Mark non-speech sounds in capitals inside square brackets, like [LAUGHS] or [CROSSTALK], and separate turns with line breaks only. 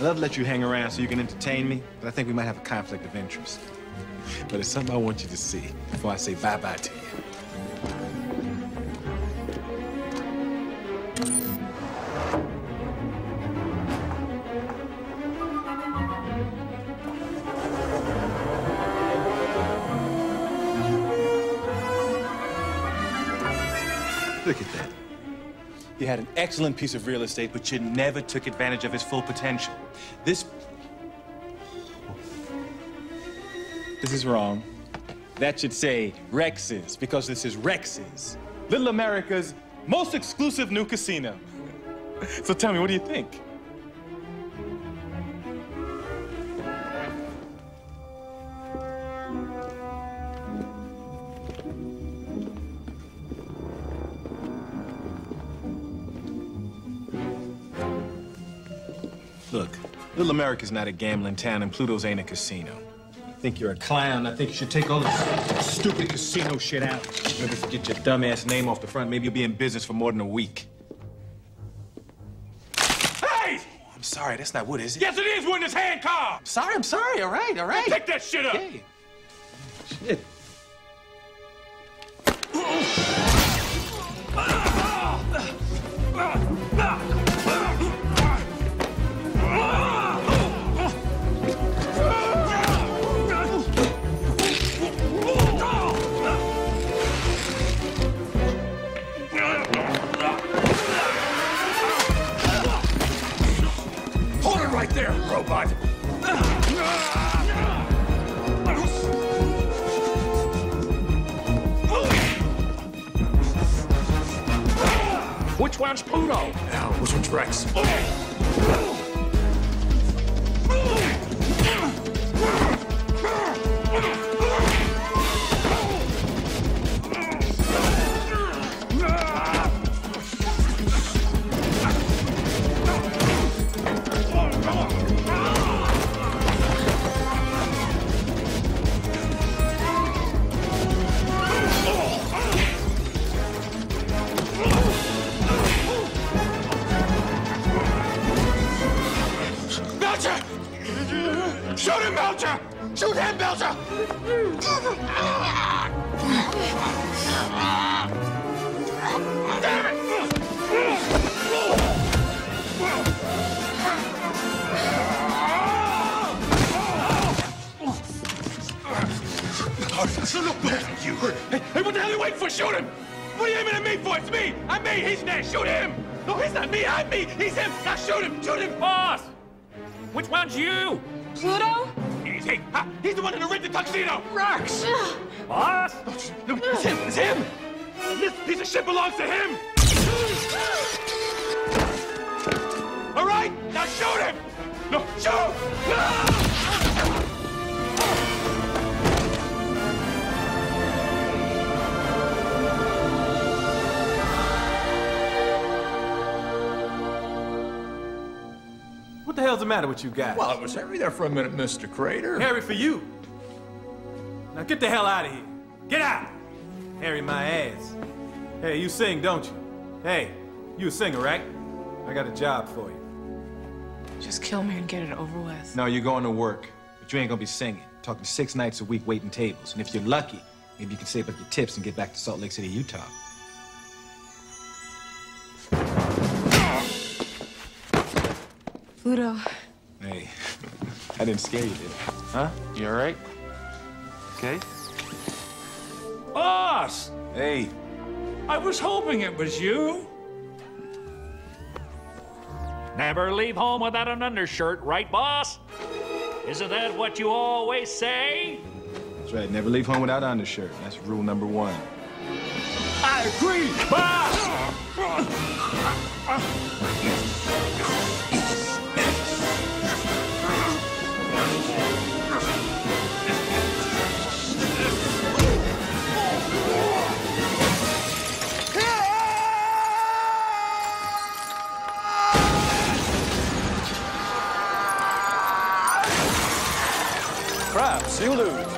I'd love to let you hang around so you can entertain me, but I think we might have a conflict of interest. But it's something I want you to see before I say bye-bye to you. Look at that. You had an excellent piece of real estate, but you never took advantage of his full potential. This. This is wrong. That should say Rex's, because this is Rex's. Little America's most exclusive new casino. [LAUGHS] So tell me, what do you think? Look, Little America's not a gambling town, and Pluto's ain't a casino. I think you're a clown. I think you should take all this stupid casino shit out. Maybe forget your dumbass name off the front. Maybe you'll be in business for more than a week. Hey! I'm sorry, that's not wood, is it?
Yes, it is when it's hand carved.
Sorry, I'm sorry. All right, all right.
Pick that shit up.
Hey.
Right there, robot. Which one's Pluto?
Now, which one's Rex?
Belcher! Shoot him, Belcher! Shoot him, Belcher! Damn it! You. Hey, hey, what the hell are you waiting for? Shoot him! What are you aiming at me for? It's me! I'm me! He's next! Shoot him! No, he's not me! I'm me! He's him! Now shoot him! Shoot him!
Boss! Which one's you?
Pluto?
He's he. Ha, he's the one in the red tuxedo.
Rex! Boss?
No, it's him. It's him. This piece of shit belongs to him. All right, now shoot him. No, shoot. No!
What the hell's the matter with you guys?
Well, it was hairy there for a minute, Mr. Crater.
Hairy for you. Now get the hell out of here. Get out. Hairy my ass. Hey, you sing, don't you? Hey, you a singer, right? I got a job for you.
Just kill me and get it over with.
No, you're going to work, but you ain't gonna be singing. Talking six nights a week waiting tables. And if you're lucky, maybe you can save up your tips and get back to Salt Lake City, Utah.
Pluto,
Hey, [LAUGHS] I didn't scare you, did I? Huh? You all right? Okay.
Boss!
Hey,
I was hoping it was you. Never leave home without an undershirt, right, boss? Isn't that what you always say?
that's right. Never leave home without undershirt. That's rule number one.
I agree, boss! [LAUGHS]
Perhaps you lose.